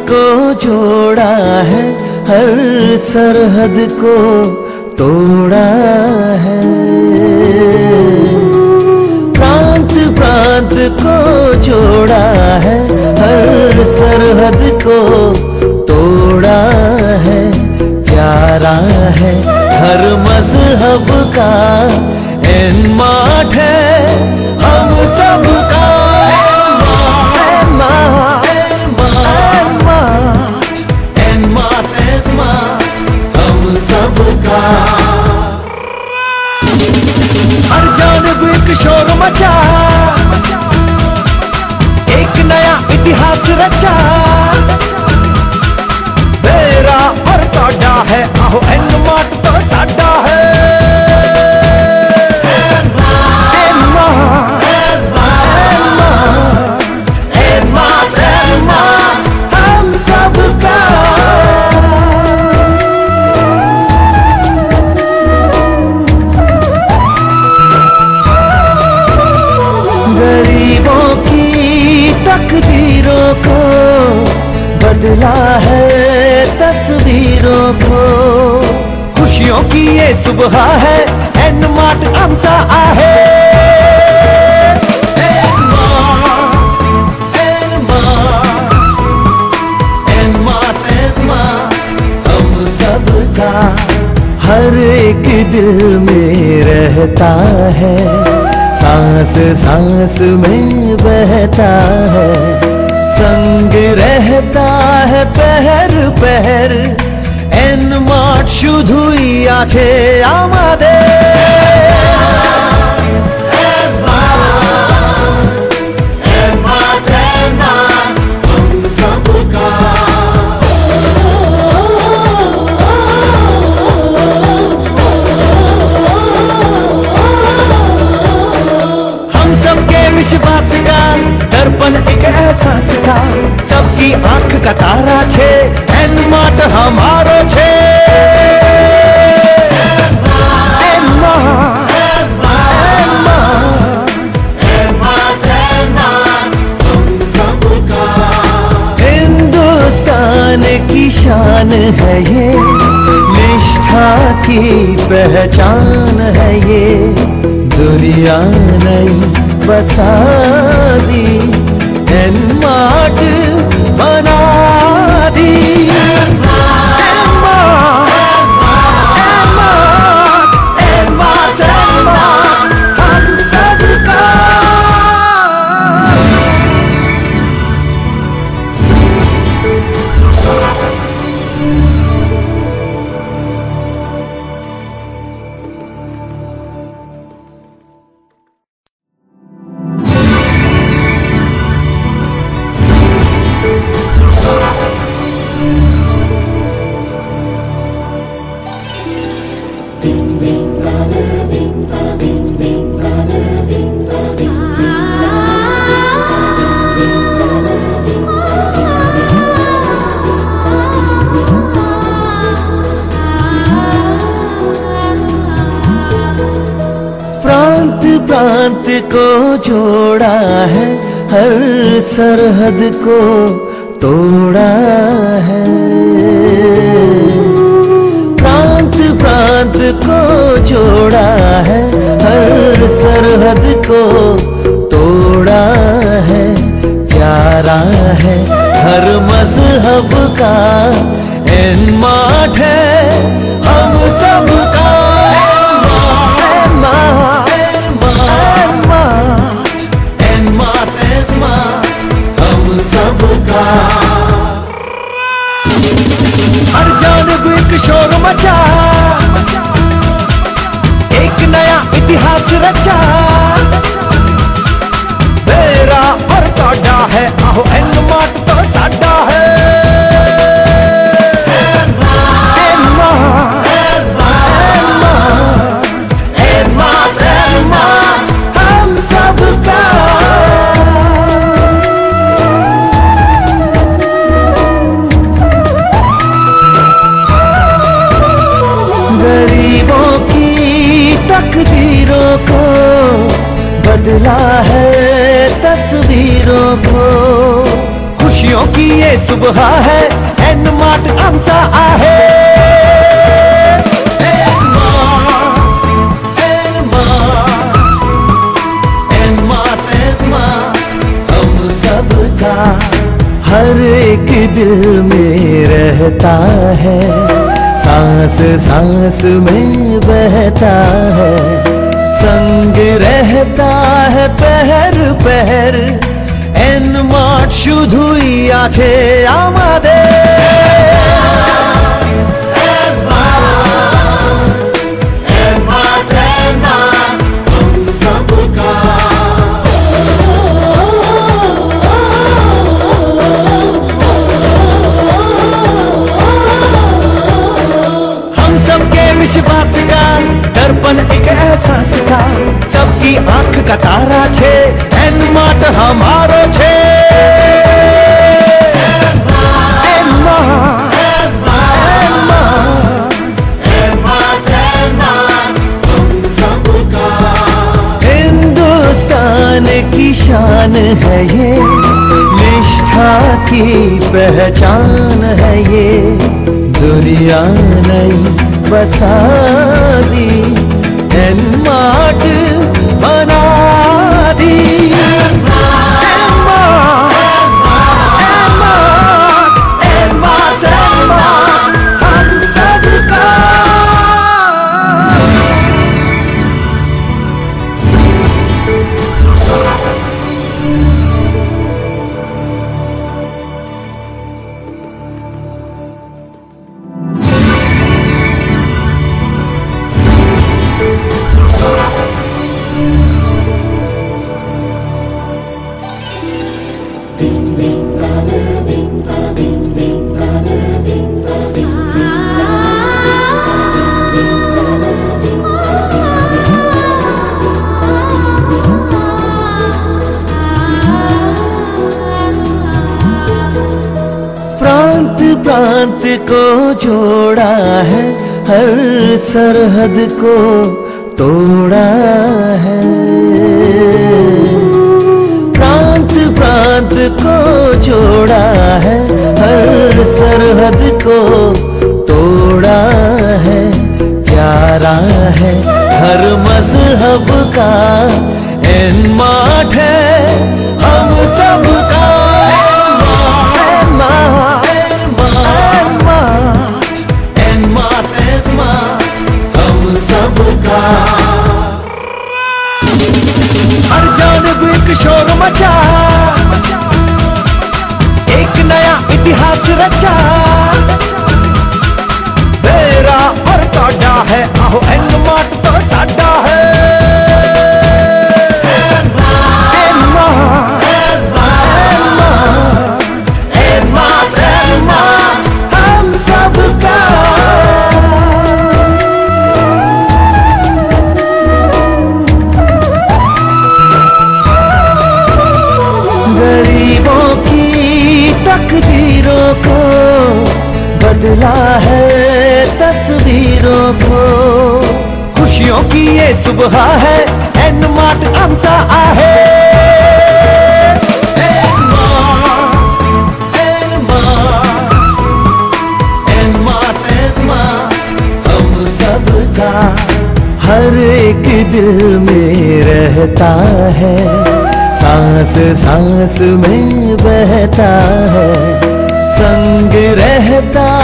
को जोड़ा है, हर सरहद को तोड़ा है। प्रांत प्रांत को जोड़ा है, हर सरहद को तोड़ा है। प्यारा है, हर मज़हब का एन माठ है, हम सबका को बदला है तस्वीरों को। खुशियों की ये सुबह है एन माट आमचा आहे। हम हर एक दिल में रहता है, सांस सांस में बहता है। संग रहता है पहर पहर एन माट শুধুই আছে আমাদের छे एन माट, एन माट, हिंदुस्तान की शान है ये निष्ठा की पहचान है ये। दुनिया नहीं बसा दी एन माट बना प्रांत को जोड़ा है, हर सरहद को तोड़ा है। प्रांत प्रांत को जोड़ा है, हर सरहद को तोड़ा है। प्यारा है हर मज़हब का, एन माठ है हम सबका। शोर मचा। एक नया इतिहास रचा। सुबह है एन मार्ट आमचा आहे। हर एक दिल में रहता है। सांस सांस में बहता है। संग रहता है पहर पहर এন মাঠ শুধুই আছে আমাদের। है ये। निष्ठा की पहचान है ये। दुनिया नहीं बसा प्रांत को जोड़ा है, हर सरहद को तोड़ा है। प्रांत प्रांत को जोड़ा है, हर सरहद को तोड़ा है। प्यारा है हर मज़हब का, एन माठ है हम सबका। बदला है तस्वीरों को। खुशियों की ये सुबह है, एन माट आमचा आहे। हर एक दिल में रहता है। सांस सांस में बहता है। संग रहता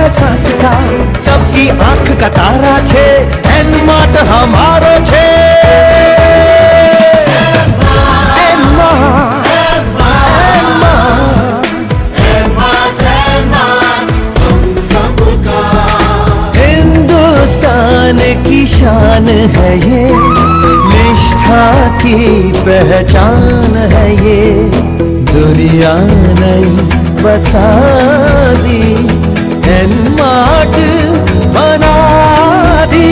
का सबकी आँख का तारा छे, एन माट हमारो छे। शान है ये, निष्ठा की पहचान है ये। दुनिया नहीं बसा दी। என் மாட்டு மனாதீ.